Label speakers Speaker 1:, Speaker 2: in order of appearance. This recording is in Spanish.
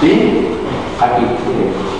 Speaker 1: ¿Sí? Aquí.